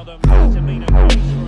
Modern grace